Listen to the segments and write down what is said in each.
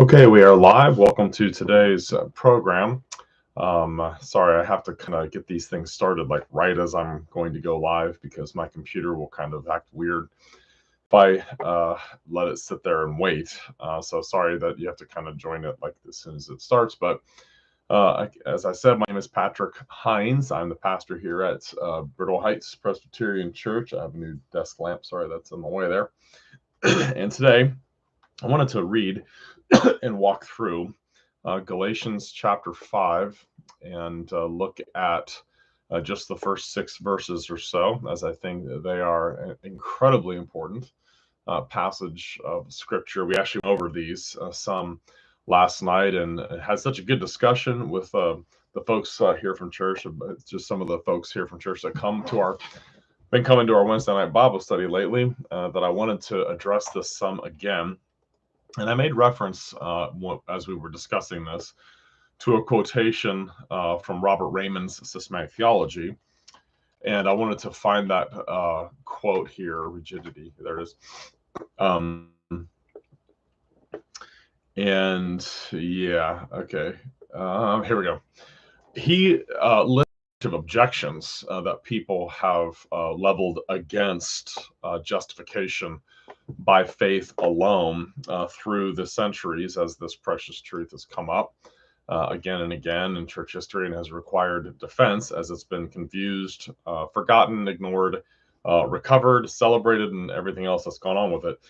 Okay, we are live. Welcome to today's uh, program. Um, sorry, I have to kind of get these things started like right as I'm going to go live because my computer will kind of act weird if I uh, let it sit there and wait. Uh, so sorry that you have to kind of join it like as soon as it starts. But uh, as I said, my name is Patrick Hines. I'm the pastor here at uh, Bridwell Heights Presbyterian Church. I have a new desk lamp. Sorry, that's in the way there. and today I wanted to read and walk through uh, Galatians chapter 5 and uh, look at uh, just the first six verses or so, as I think they are incredibly important uh, passage of scripture. We actually went over these uh, some last night and had such a good discussion with uh, the folks here from church, just some of the folks here from church that come to our been coming to our Wednesday night Bible study lately that I wanted to address this some again and I made reference uh, as we were discussing this to a quotation uh, from Robert Reymond's Systematic Theology. And I wanted to find that uh, quote here rigidity. There it is. Um, and yeah, okay. Uh, here we go. He uh, objections uh, that people have uh, leveled against uh, justification by faith alone uh, through the centuries as this precious truth has come up uh, again and again in church history and has required defense as it's been confused, uh, forgotten, ignored, recovered, celebrated, and everything else that's gone on with it.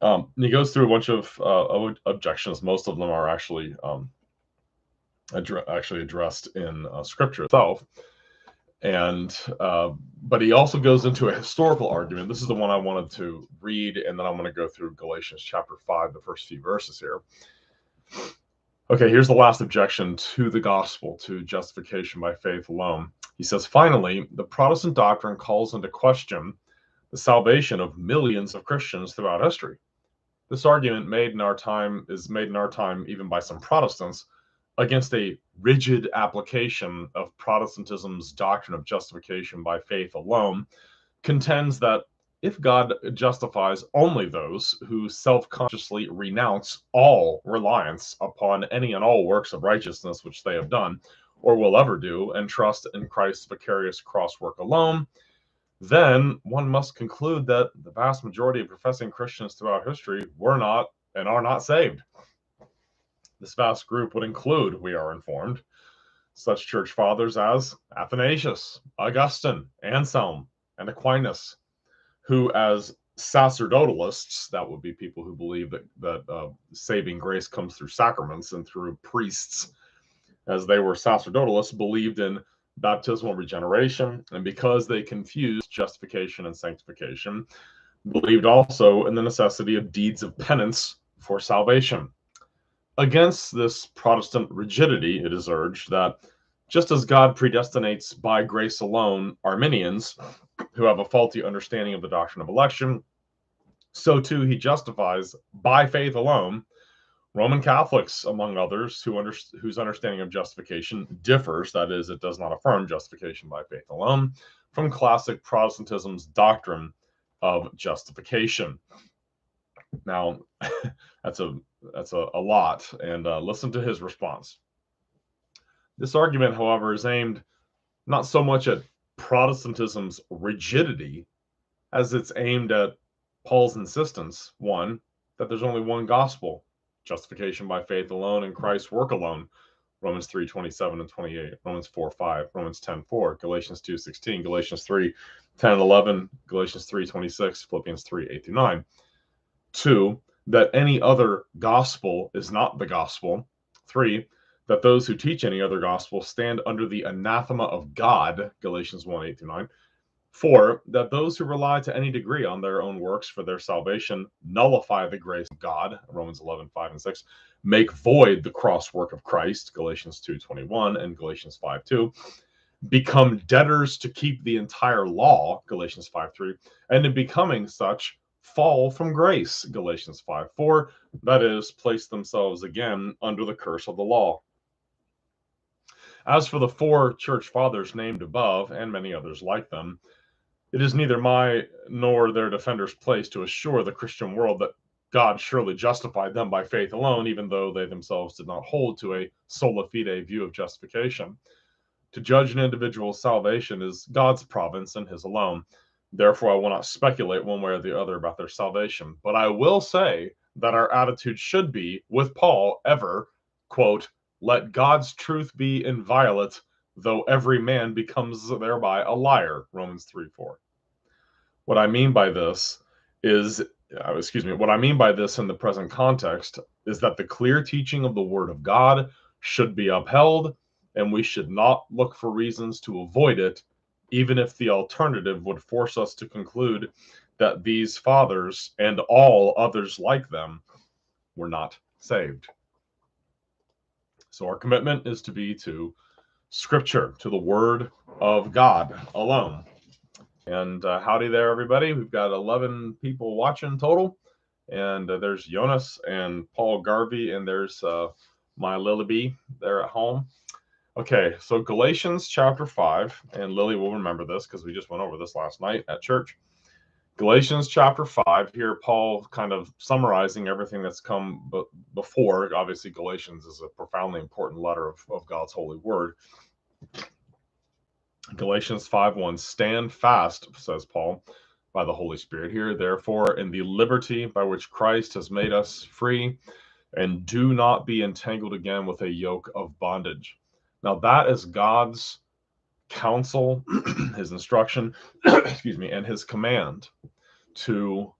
Um, he goes through a bunch of objections. Most of them are actually um, actually addressed in uh, scripture itself. And uh, but he also goes into a historical argument. This is the one i wanted to read and then i'm going to go through galatians chapter 5 the first few verses here. Okay here's the last objection to the gospel to justification by faith alone. He says finally the protestant doctrine calls into question the salvation of millions of christians throughout history. This argument made in our time is made in our time even by some protestants against a rigid application of Protestantism's doctrine of justification by faith alone, contends that if God justifies only those who self consciously renounce all reliance upon any and all works of righteousness which they have done or will ever do and trust in Christ's vicarious cross work alone, then one must conclude that the vast majority of professing Christians throughout history were not and are not saved. This vast group would include, we are informed, such church fathers as Athanasius, Augustine, Anselm, and Aquinas, who, as sacerdotalists, that would be people who believe that, that uh, saving grace comes through sacraments and through priests, as they were sacerdotalists, believed in baptismal regeneration. And because they confused justification and sanctification, believed also in the necessity of deeds of penance for salvation. Against this Protestant rigidity, it is urged that just as God predestinates by grace alone Arminians who have a faulty understanding of the doctrine of election, so too he justifies by faith alone Roman Catholics, among others, who under, whose understanding of justification differs, that is, it does not affirm justification by faith alone, from classic Protestantism's doctrine of justification. Now, that's a that's a, a lot, and uh, listen to his response. This argument, however, is aimed not so much at Protestantism's rigidity as it's aimed at Paul's insistence one, that there's only one gospel, justification by faith alone and Christ's work alone. Romans 3 27 and 28, Romans 4 5, Romans 10 4, Galatians 2 16, Galatians 3 10 and 11, Galatians 3 26, Philippians 3 8 through 9. Two, that any other gospel is not the gospel. Three, that those who teach any other gospel stand under the anathema of God, Galatians 1 8 through 9. Four, that those who rely to any degree on their own works for their salvation nullify the grace of God, Romans 11 5 and 6, make void the cross work of Christ, Galatians 2 21 and Galatians 5 2, become debtors to keep the entire law, Galatians 5 3, and in becoming such, fall from grace, Galatians 5 4, that is, place themselves again under the curse of the law. As for the four church fathers named above, and many others like them, it is neither my nor their defenders' place to assure the Christian world that God surely justified them by faith alone, even though they themselves did not hold to a sola fide view of justification. To judge an individual's salvation is God's province and his alone. Therefore, I will not speculate one way or the other about their salvation. But I will say that our attitude should be, with Paul, ever, quote, let God's truth be inviolate, though every man becomes thereby a liar, Romans 3 4. What I mean by this is, uh, excuse me, what I mean by this in the present context is that the clear teaching of the Word of God should be upheld, and we should not look for reasons to avoid it even if the alternative would force us to conclude that these fathers and all others like them were not saved. So our commitment is to be to Scripture, to the Word of God alone. And uh, howdy there, everybody. We've got 11 people watching total. And uh, there's Jonas and Paul Garvey, and there's uh, my Lily B there at home. Okay, so Galatians chapter 5, and Lily will remember this because we just went over this last night at church. Galatians chapter 5, here Paul kind of summarizing everything that's come b- before. Obviously, Galatians is a profoundly important letter of, of God's holy word. Galatians 5 1 Stand fast, says Paul, by the Holy Spirit here, therefore, in the liberty by which Christ has made us free, and do not be entangled again with a yoke of bondage. Now, that is God's counsel, his instruction, excuse me, and his command to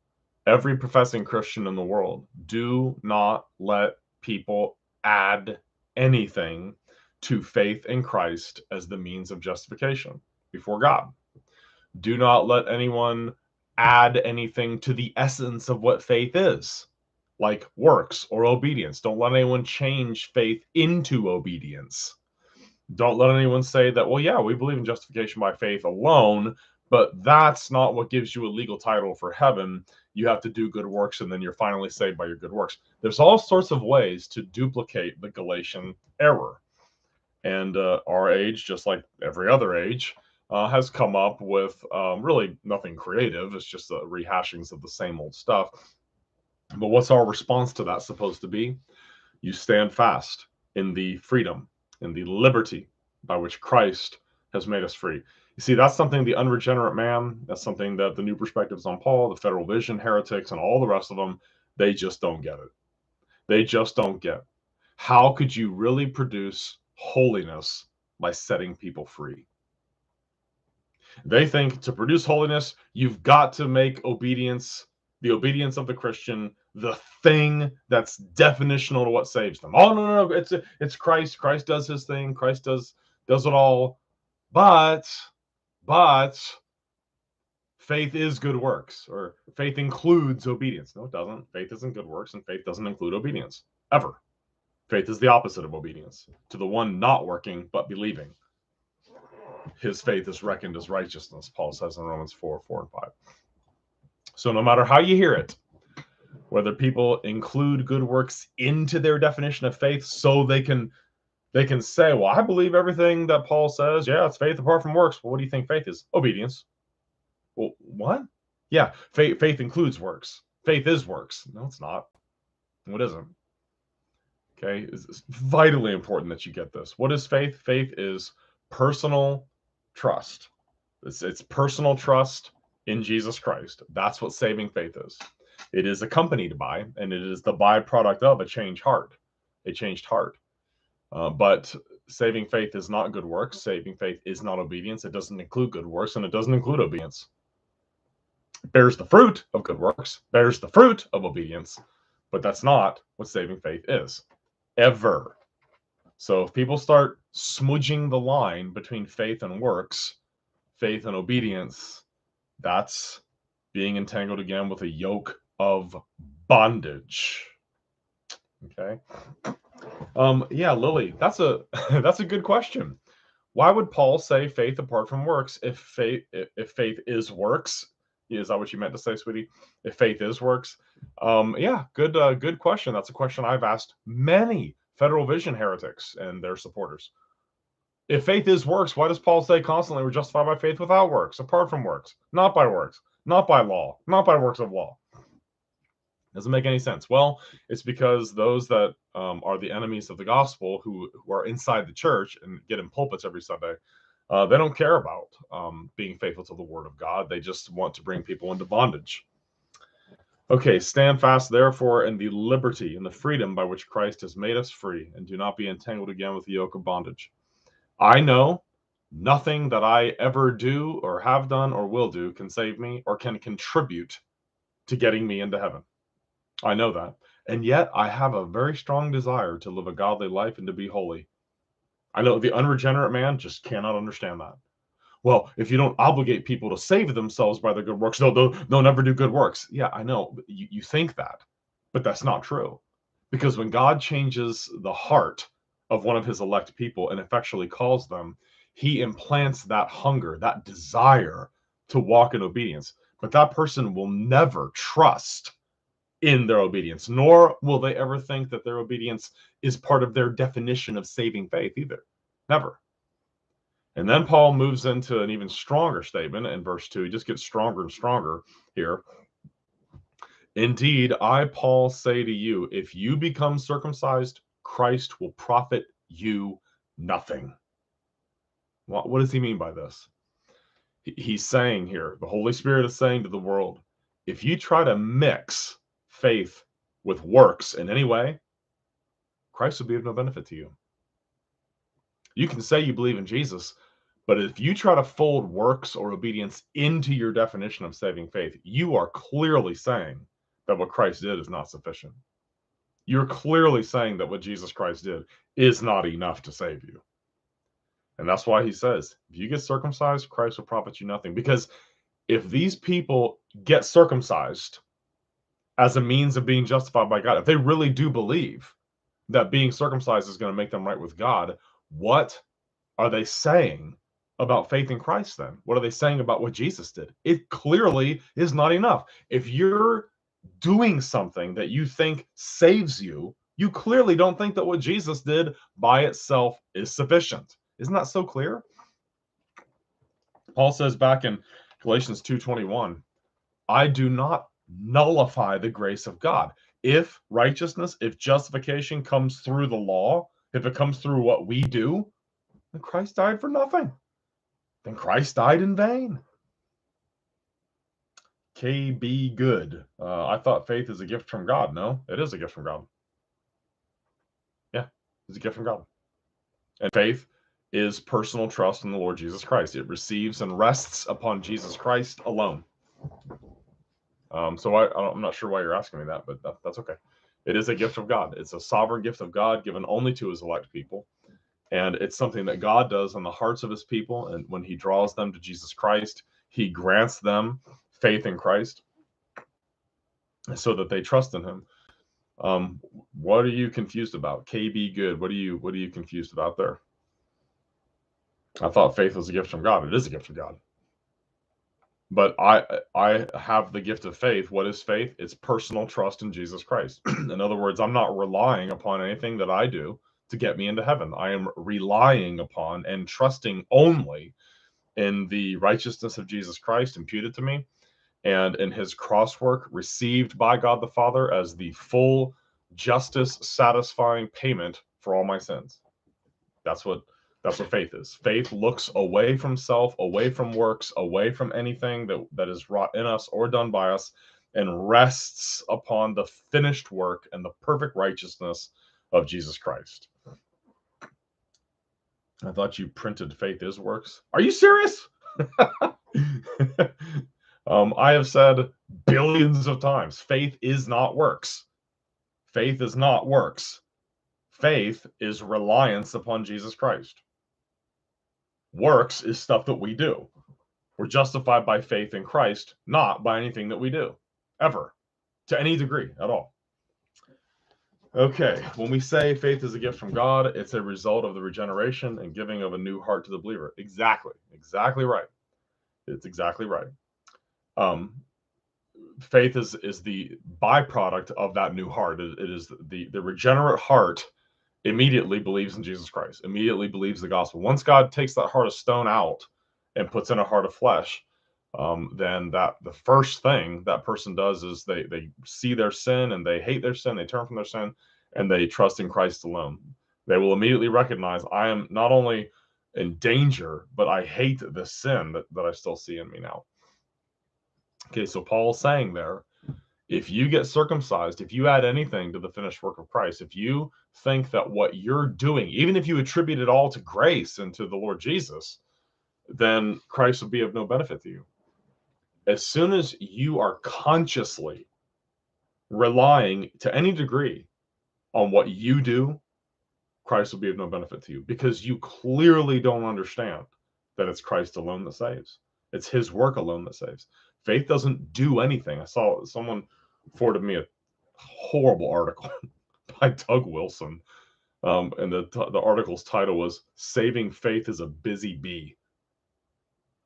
every professing Christian in the world. Do not let people add anything to faith in Christ as the means of justification before God. Do not let anyone add anything to the essence of what faith is, like works or obedience. Don't let anyone change faith into obedience don't let anyone say that, well, yeah, we believe in justification by faith alone, but that's not what gives you a legal title for heaven. You have to do good works and then you're finally saved by your good works. There's all sorts of ways to duplicate the Galatian error. And uh, our age, just like every other age, uh, has come up with um, really nothing creative. It's just the rehashings of the same old stuff. But what's our response to that supposed to be? You stand fast in the freedom in the liberty by which Christ has made us free. You see, that's something the unregenerate man, that's something that the new perspectives on Paul, the federal vision heretics, and all the rest of them, they just don't get it. They just don't get. How could you really produce holiness by setting people free? They think to produce holiness, you've got to make obedience, the obedience of the Christian, the thing that's definitional to what saves them. Oh no, no, no, it's it's Christ. Christ does his thing. Christ does does it all. But but faith is good works, or faith includes obedience. No, it doesn't. Faith isn't good works, and faith doesn't include obedience ever. Faith is the opposite of obedience. To the one not working but believing, his faith is reckoned as righteousness. Paul says in Romans four, four and five. So no matter how you hear it, whether people include good works into their definition of faith so they can they can say well i believe everything that paul says. Yeah it's faith apart from works. Well what do you think faith is? Obedience. Well what? Yeah faith faith includes works. Faith is works. No it's not. What isn't. Okay it's vitally important that you get this. What is faith? Faith is personal trust. It's, it's personal trust in jesus christ. That's what saving faith is it is accompanied by, and it is the byproduct of a changed heart, a changed heart. Uh, but saving faith is not good works. Saving faith is not obedience. It doesn't include good works, and it doesn't include obedience. It bears the fruit of good works, bears the fruit of obedience, but that's not what saving faith is, ever. So if people start smudging the line between faith and works, faith and obedience, that's being entangled again with a yoke of bondage. Okay. Um, yeah, Lily, that's a that's a good question. Why would Paul say faith apart from works if faith if faith is works? Is that what you meant to say, sweetie? If faith is works, um, yeah, good uh, good question. That's a question I've asked many Federal Vision heretics and their supporters. If faith is works, why does Paul say constantly we're justified by faith without works, apart from works, not by works, not by law, not by works of law? Doesn't make any sense. Well, it's because those that um, are the enemies of the gospel, who who are inside the church and get in pulpits every Sunday, uh, they don't care about um, being faithful to the word of God. They just want to bring people into bondage. Okay, stand fast, therefore, in the liberty and the freedom by which Christ has made us free, and do not be entangled again with the yoke of bondage. I know nothing that I ever do or have done or will do can save me or can contribute to getting me into heaven. I know that. And yet I have a very strong desire to live a godly life and to be holy. I know the unregenerate man just cannot understand that. Well, if you don't obligate people to save themselves by their good works, they'll, they'll, they'll never do good works. Yeah, I know. You, you think that, but that's not true. Because when God changes the heart of one of his elect people and effectually calls them, he implants that hunger, that desire to walk in obedience. But that person will never trust in their obedience, nor will they ever think that their obedience is part of their definition of saving faith either. Never. And then Paul moves into an even stronger statement in verse 2. He just gets stronger and stronger here. Indeed, I, Paul, say to you, if you become circumcised, Christ will profit you nothing. What, what does he mean by this? He's saying here, the Holy Spirit is saying to the world, if you try to mix faith with works in any way, Christ would be of no benefit to you. You can say you believe in Jesus, but if you try to fold works or obedience into your definition of saving faith, you are clearly saying that what Christ did is not sufficient. You're clearly saying that what Jesus Christ did is not enough to save you. And that's why he says, if you get circumcised, Christ will profit you nothing. Because if these people get circumcised as a means of being justified by God, if they really do believe that being circumcised is going to make them right with God, what are they saying about faith in Christ then? What are they saying about what Jesus did? It clearly is not enough. If you're doing something that you think saves you, you clearly don't think that what Jesus did by itself is sufficient. Isn't that so clear? Paul says back in Galatians 2:21, I do not nullify the grace of God. If righteousness, if justification comes through the law, if it comes through what we do, then Christ died for nothing. Then Christ died in vain. KB Good. Uh, I thought faith is a gift from God. No, it is a gift from God. Yeah, it's a gift from God. And faith is personal trust in the Lord Jesus Christ. It receives and rests upon Jesus Christ alone. Um, so I, am not sure why you're asking me that, but that, that's okay. It is a gift of God. It's a sovereign gift of God given only to his elect people. And it's something that God does in the hearts of his people. And when he draws them to Jesus Christ, he grants them faith in Christ so that they trust in him. Um, what are you confused about? KB good. What are you what are you confused about there? I thought faith was a gift from God. It is a gift from God but I I have the gift of faith. What is faith? It's personal trust in Jesus Christ. in other words, I'm not relying upon anything that I do to get me into heaven. I am relying upon and trusting only in the righteousness of Jesus Christ imputed to me and in his cross work received by God the Father as the full justice satisfying payment for all my sins. That's what that's what faith is. Faith looks away from self, away from works, away from anything that, that is wrought in us or done by us, and rests upon the finished work and the perfect righteousness of Jesus Christ. I thought you printed faith is works. Are you serious? um, I have said billions of times faith is not works. Faith is not works. Faith is reliance upon Jesus Christ. Works is stuff that we do. We're justified by faith in Christ, not by anything that we do, ever, to any degree at all. Okay, when we say faith is a gift from God, it's a result of the regeneration and giving of a new heart to the believer. Exactly, exactly right. It's exactly right. Um, faith is is the byproduct of that new heart. it, it is the the regenerate heart immediately believes in Jesus Christ, immediately believes the gospel. Once God takes that heart of stone out and puts in a heart of flesh, um, then that the first thing that person does is they they see their sin and they hate their sin, they turn from their sin, and they trust in Christ alone. They will immediately recognize I am not only in danger, but I hate the sin that, that I still see in me now. Okay, so Paul's saying there, if you get circumcised, if you add anything to the finished work of Christ, if you think that what you're doing, even if you attribute it all to grace and to the Lord Jesus, then Christ will be of no benefit to you as soon as you are consciously relying to any degree on what you do, Christ will be of no benefit to you because you clearly don't understand that it's Christ alone that saves. It's his work alone that saves. Faith doesn't do anything. I saw someone forwarded me a horrible article by Doug Wilson. Um, and the, the article's title was Saving Faith is a Busy Bee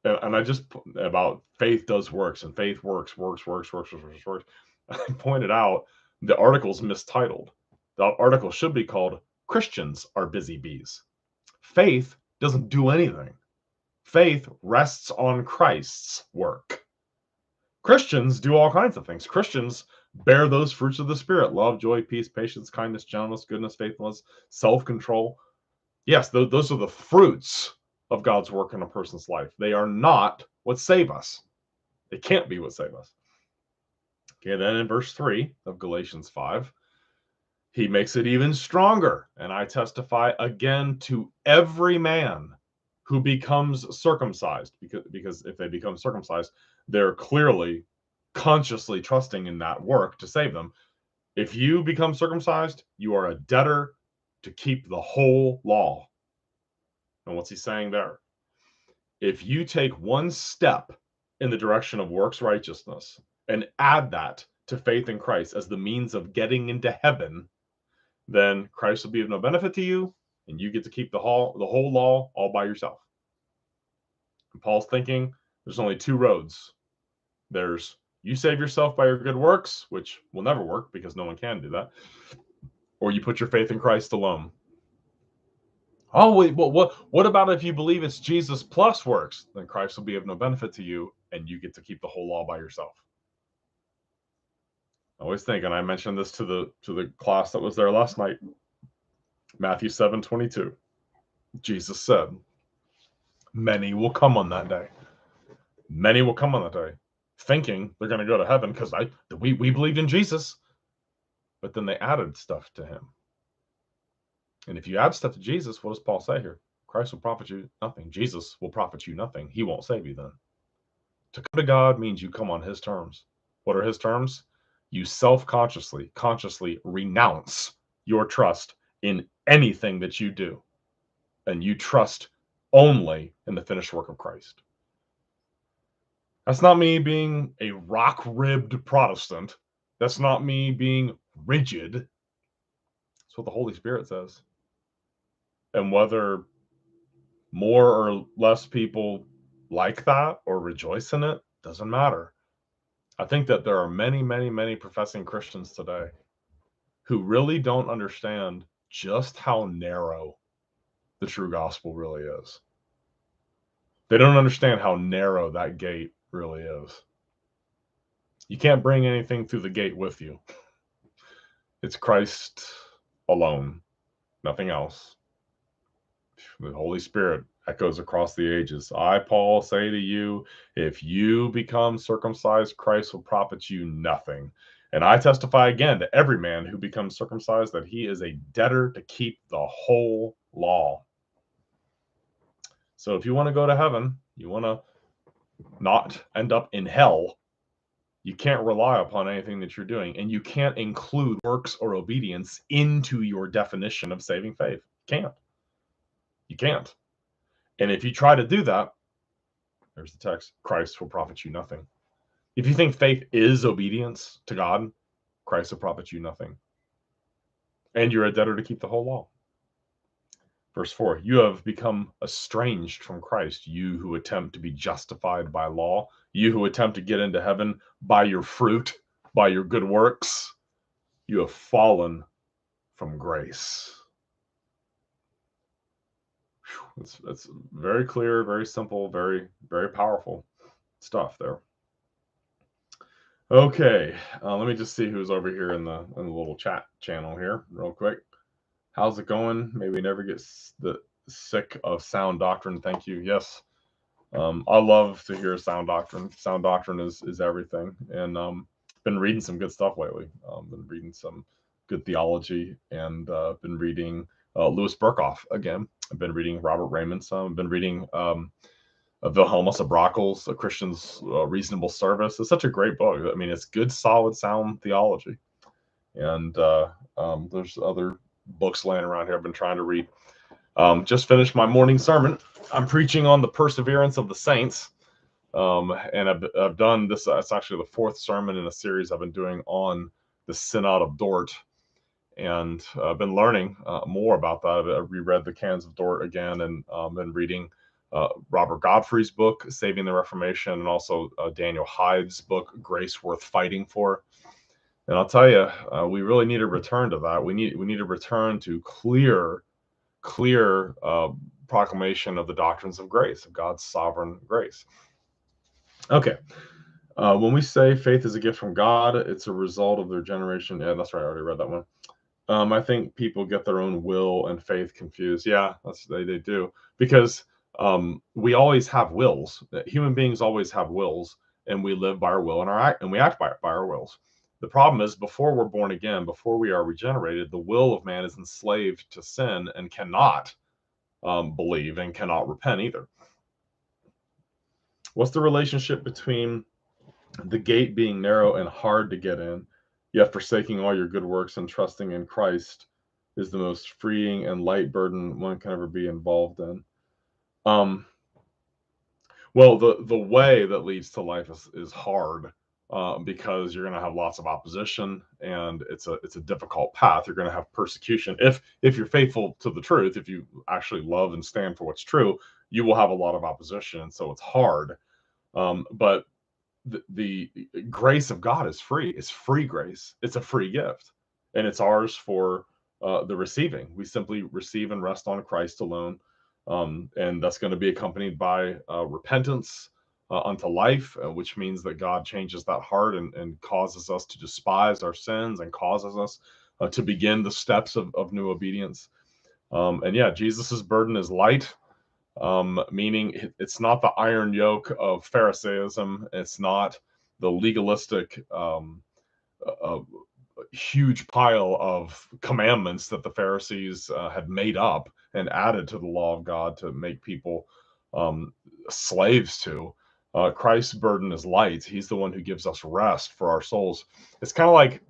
and I just about faith does works and faith works, works, works, works, works, works, works. I pointed out the article's mistitled. The article should be called Christians are busy bees. Faith doesn't do anything. Faith rests on Christ's work. Christians do all kinds of things. Christians bear those fruits of the Spirit love, joy, peace, patience, kindness, gentleness, goodness, faithfulness, self control. Yes, th- those are the fruits of God's work in a person's life. They are not what save us. They can't be what save us. Okay, then in verse 3 of Galatians 5, he makes it even stronger. And I testify again to every man who becomes circumcised, because, because if they become circumcised, they're clearly consciously trusting in that work to save them. If you become circumcised, you are a debtor to keep the whole law. And what's he saying there? If you take one step in the direction of works righteousness and add that to faith in Christ as the means of getting into heaven, then Christ will be of no benefit to you, and you get to keep the whole the whole law all by yourself. And Paul's thinking there's only two roads. There's you save yourself by your good works, which will never work because no one can do that, or you put your faith in Christ alone, Oh, wait, what what about if you believe it's Jesus plus works? Then Christ will be of no benefit to you, and you get to keep the whole law by yourself. I always think, and I mentioned this to the to the class that was there last night. Matthew 7 22. Jesus said, Many will come on that day. Many will come on that day, thinking they're going to go to heaven because I we, we believed in Jesus. But then they added stuff to him. And if you add stuff to Jesus, what does Paul say here? Christ will profit you nothing. Jesus will profit you nothing. He won't save you then. To come to God means you come on his terms. What are his terms? You self consciously, consciously renounce your trust in anything that you do. And you trust only in the finished work of Christ. That's not me being a rock ribbed Protestant. That's not me being rigid. That's what the Holy Spirit says and whether more or less people like that or rejoice in it doesn't matter. I think that there are many, many, many professing Christians today who really don't understand just how narrow the true gospel really is. They don't understand how narrow that gate really is. You can't bring anything through the gate with you. It's Christ alone, nothing else the Holy Spirit echoes across the ages. I, Paul, say to you, if you become circumcised, Christ will profit you nothing. And I testify again to every man who becomes circumcised that he is a debtor to keep the whole law. So if you want to go to heaven, you want to not end up in hell, you can't rely upon anything that you're doing. And you can't include works or obedience into your definition of saving faith. Can't. You can't. And if you try to do that, there's the text Christ will profit you nothing. If you think faith is obedience to God, Christ will profit you nothing. And you're a debtor to keep the whole law. Verse 4 You have become estranged from Christ, you who attempt to be justified by law, you who attempt to get into heaven by your fruit, by your good works. You have fallen from grace. It's, it's very clear, very simple, very, very powerful. stuff there. Okay, uh, let me just see who's over here in the in the little chat channel here, real quick. How's it going? Maybe never get the sick of sound doctrine. Thank you. Yes, um, I love to hear sound doctrine. Sound doctrine is is everything, and um, been reading some good stuff lately. Um, been reading some good theology, and uh, been reading uh, Louis Berkhof again. I've been reading Robert Reymond some. I've been reading um, uh, Wilhelmus à Brakel's, A Christian's uh, Reasonable Service. It's such a great book. I mean, it's good, solid, sound theology. And uh, um, there's other books laying around here I've been trying to read. Um, just finished my morning sermon. I'm preaching on the perseverance of the saints. Um, and I've, I've done this, it's actually the fourth sermon in a series I've been doing on the Synod of Dort. And I've been learning uh, more about that. I've reread the Canons of Dort again and um, been reading uh, Robert Godfrey's book, Saving the Reformation, and also uh, Daniel Hyde's book, Grace Worth Fighting For. And I'll tell you, uh, we really need a return to that. We need we need to return to clear, clear uh, proclamation of the doctrines of grace, of God's sovereign grace. Okay. Uh, when we say faith is a gift from God, it's a result of the regeneration. Yeah, that's right. I already read that one. Um, I think people get their own will and faith confused. Yeah, that's they, they do because um, we always have wills. Human beings always have wills, and we live by our will and our act, and we act by, by our wills. The problem is, before we're born again, before we are regenerated, the will of man is enslaved to sin and cannot um, believe and cannot repent either. What's the relationship between the gate being narrow and hard to get in, yet forsaking all your good works and trusting in Christ is the most freeing and light burden one can ever be involved in? Um, well, the the way that leads to life is is hard uh, because you're going to have lots of opposition and it's a it's a difficult path. You're going to have persecution if if you're faithful to the truth. If you actually love and stand for what's true, you will have a lot of opposition, and so it's hard. Um, but the, the grace of God is free. It's free grace. It's a free gift, and it's ours for uh, the receiving. We simply receive and rest on Christ alone um, and that's going to be accompanied by uh, repentance uh, unto life, uh, which means that God changes that heart and, and causes us to despise our sins and causes us uh, to begin the steps of, of new obedience. Um, and yeah, Jesus's burden is light, um, meaning it's not the iron yoke of Pharisaism. It's not the legalistic, um, huge pile of commandments that the Pharisees uh, had made up and added to the law of God to make people um, slaves to. Uh, Christ's burden is light. He's the one who gives us rest for our souls. It's kind of like,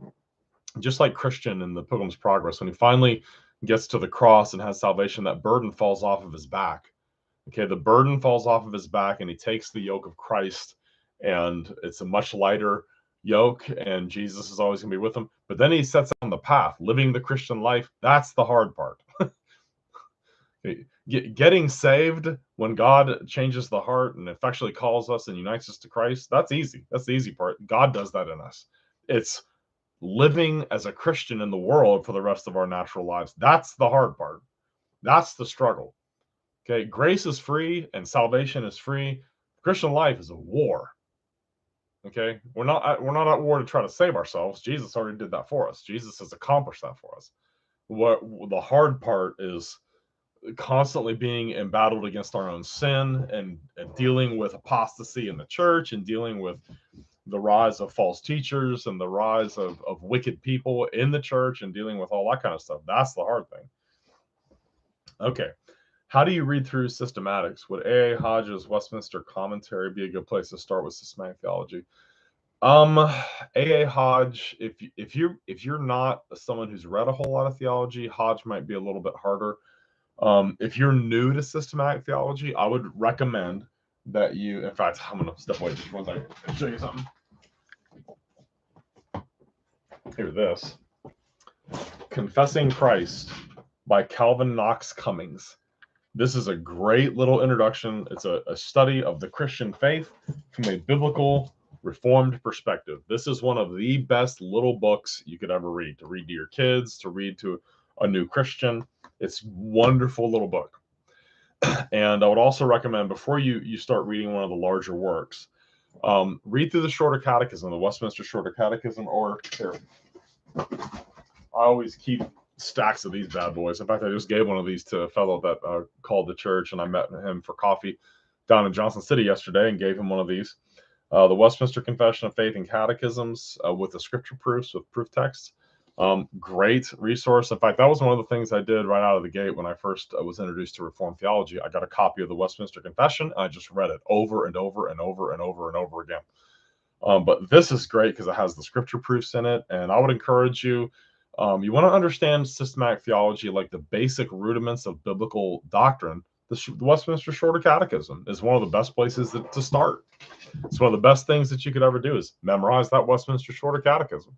just like Christian in the Pilgrim's Progress, when he finally gets to the cross and has salvation, that burden falls off of his back. Okay, the burden falls off of his back, and he takes the yoke of Christ, and it's a much lighter yoke, and Jesus is always going to be with him. But then he sets on the path, living the Christian life. That's the hard part. Getting saved when God changes the heart and effectually calls us and unites us to Christ, that's easy. That's the easy part. God does that in us. It's living as a Christian in the world for the rest of our natural lives. That's the hard part. That's the struggle. Okay, grace is free and salvation is free. Christian life is a war. Okay, we're not at, we're not at war to try to save ourselves. Jesus already did that for us. Jesus has accomplished that for us. What the hard part is constantly being embattled against our own sin and, and, dealing with apostasy in the church and dealing with the rise of false teachers and the rise of, of wicked people in the church and dealing with all that kind of stuff. That's the hard thing. Okay. How do you read through systematics? Would A.A. Hodge's Westminster commentary be a good place to start with systematic theology? Um, A.A. Hodge, if if you if you're not someone who's read a whole lot of theology, Hodge might be a little bit harder. Um, if you're new to systematic theology, I would recommend that you, in fact, I'm going to step away just one second and show you something. Here, this Confessing Christ by Calvin Knox Cummings. This is a great little introduction. It's a, a study of the Christian faith from a biblical reformed perspective. This is one of the best little books you could ever read to read to your kids, to read to a new Christian. It's wonderful little book. And I would also recommend before you you start reading one of the larger works, Um, read through the Shorter Catechism, the Westminster Shorter Catechism, or here. I always keep stacks of these bad boys. In fact, I just gave one of these to a fellow that uh, called the church, and I met him for coffee down in Johnson City yesterday and gave him one of these. Uh, the Westminster Confession of Faith and Catechisms uh, with the scripture proofs with proof texts. Um, great resource. In fact, that was one of the things I did right out of the gate when I first uh, was introduced to Reformed theology. I got a copy of the Westminster Confession. and I just read it over and over and over and over and over again. Um, but this is great because it has the scripture proofs in it. And I would encourage you, um, you want to understand systematic theology, like the basic rudiments of biblical doctrine. The, Sh- the Westminster Shorter Catechism is one of the best places to, to start. It's one of the best things that you could ever do is memorize that Westminster Shorter Catechism.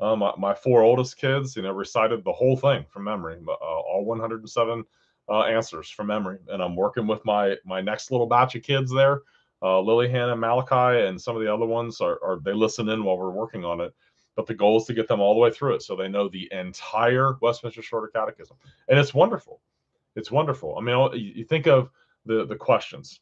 Uh, my, my, four oldest kids, you know, recited the whole thing from memory, uh, all 107 uh, answers from memory. And I'm working with my my next little batch of kids there, uh, Lily, Hannah, Malachi, and some of the other ones are, are they listen in while we're working on it. But the goal is to get them all the way through it so they know the entire Westminster Shorter Catechism, and it's wonderful. It's wonderful. I mean, you think of the the questions.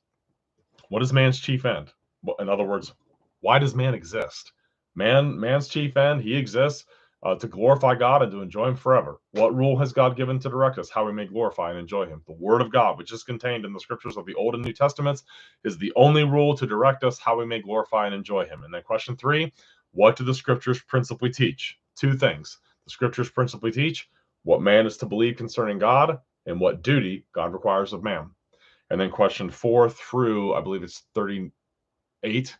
What is man's chief end? In other words, why does man exist? Man, man's chief end, he exists uh, to glorify God and to enjoy Him forever. What rule has God given to direct us how we may glorify and enjoy Him? The Word of God, which is contained in the scriptures of the Old and New Testaments, is the only rule to direct us how we may glorify and enjoy Him. And then question three What do the scriptures principally teach? Two things. The scriptures principally teach what man is to believe concerning God and what duty God requires of man. And then question four through, I believe it's 38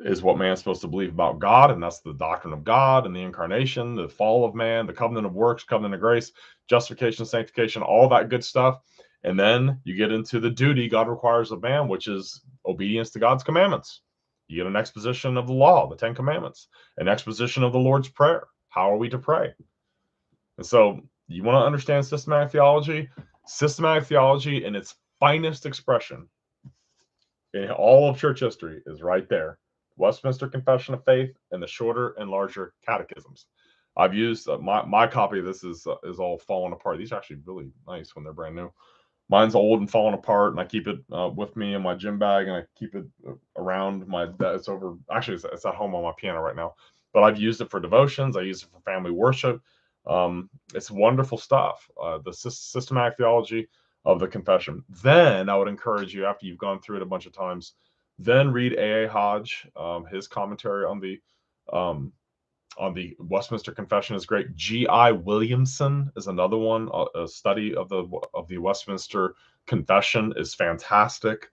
is what man's supposed to believe about God, and that's the doctrine of God and the incarnation, the fall of man, the covenant of works, covenant of grace, justification, sanctification, all that good stuff. And then you get into the duty God requires of man, which is obedience to God's commandments. You get an exposition of the law, the Ten Commandments, an exposition of the Lord's Prayer. How are we to pray? And so you want to understand systematic theology? Systematic theology in its finest expression in all of church history is right there Westminster Confession of Faith, and the shorter and larger catechisms. I've used uh, my my copy of this is uh, is all falling apart. These are actually really nice when they're brand new. Mine's old and falling apart, and I keep it uh, with me in my gym bag, and I keep it uh, around my. It's over. Actually, it's, it's, at home on my piano right now. But I've used it for devotions. I use it for family worship. Um, it's wonderful stuff. Uh, the sy- systematic theology of the confession. Then I would encourage you, after you've gone through it a bunch of times, then read A.A. Hodge. Um, his commentary on the um, on the Westminster Confession is great. G.I. Williamson is another one. A, a, study of the of the Westminster Confession is fantastic.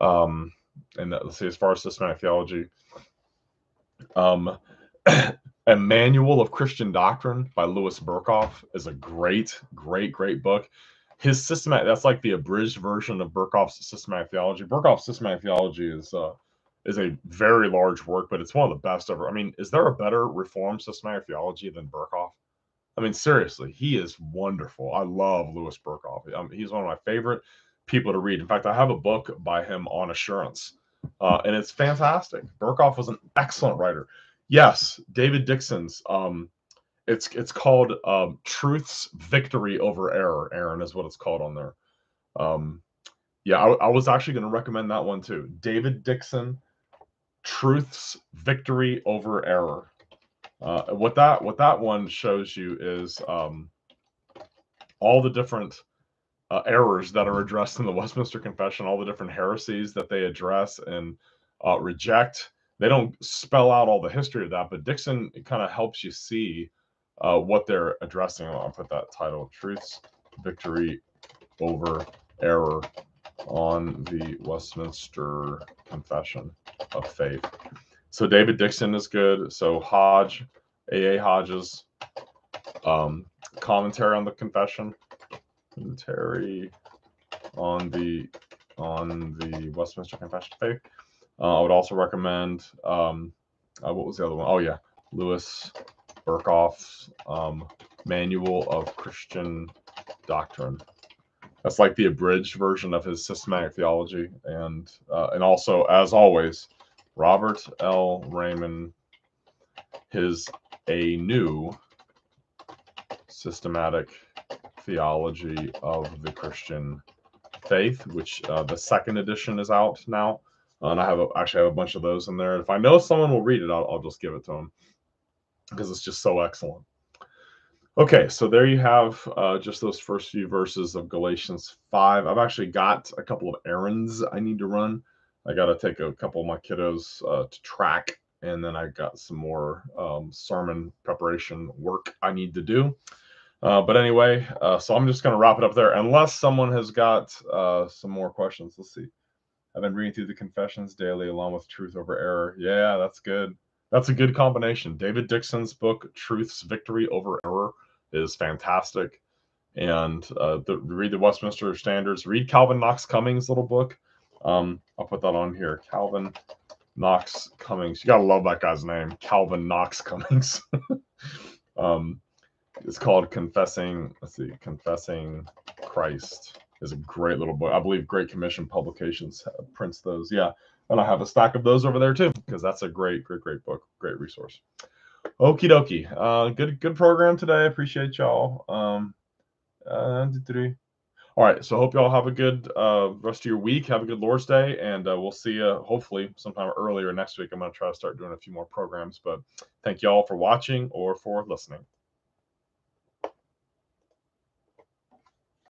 Um, and let's see, as far as systematic theology, um, a Manual of Christian Doctrine by Louis Berkhof is a great, great, great book his systematic that's like the abridged version of Berkhof's systematic theology. Berkhof's systematic theology is uh, is a very large work, but it's one of the best ever. I mean, is there a better reformed systematic theology than Berkhof? I mean, seriously, he is wonderful. I love Louis Berkhof. Um, he's one of my favorite people to read. In fact, I have a book by him on assurance, uh, and it's fantastic. Berkhof was an excellent writer. Yes, David Dickson's um, it's it's called um, Truth's Victory Over Error. Aaron is what it's called on there. Um, yeah, I, I was actually going to recommend that one too. David Dickson, Truth's Victory Over Error. Uh, what that what that one shows you is um, all the different uh, errors that are addressed in the Westminster Confession, all the different heresies that they address and uh, reject. They don't spell out all the history of that, but Dickson kind of helps you see uh, what they're addressing. I'll put that title Truth's Victory Over Error on the Westminster Confession of Faith. So David Dickson is good. So Hodge, A.A. Hodges, um, commentary on the confession, commentary on the on the Westminster Confession of Faith. Uh, I would also recommend um, uh, what was the other one? Oh yeah, Louis Berkhof's um, Manual of Christian Doctrine. That's like the abridged version of his systematic theology, and uh, and also, as always, Robert L. Reymond, his a new systematic theology of the Christian faith, which uh, the second edition is out now. Uh, and I have a, actually have a bunch of those in there. If I know someone will read it, I'll, I'll just give it to them because it's just so excellent. Okay, so there you have uh, just those first few verses of Galatians 5. I've actually got a couple of errands I need to run. I got to take a couple of my kiddos uh, to track, and then I got some more um, sermon preparation work I need to do. Uh, but anyway, uh, so I'm just going to wrap it up there, unless someone has got uh, some more questions. Let's see. I've been reading through the confessions daily along with truth over error. Yeah, that's good. That's a good combination. David Dickson's book, Truth's Victory Over Error, is fantastic. And uh, the, read the Westminster Standards. Read Calvin Knox Cummings' little book. Um, I'll put that on here. Calvin Knox Cummings. You gotta love that guy's name, Calvin Knox Cummings. um, it's called Confessing. Let's see, Confessing Christ is a great little book. I believe Great Commission Publications prints those. Yeah, and I have a stack of those over there too because that's a great, great, great book, great resource. Okie dokie. Uh, good, good program today. Appreciate y'all. Um, uh, all right. So hope y'all have a good uh, rest of your week. Have a good Lord's Day, and uh, we'll see you hopefully sometime earlier next week. I'm going to try to start doing a few more programs. But thank y'all for watching or for listening.